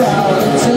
sound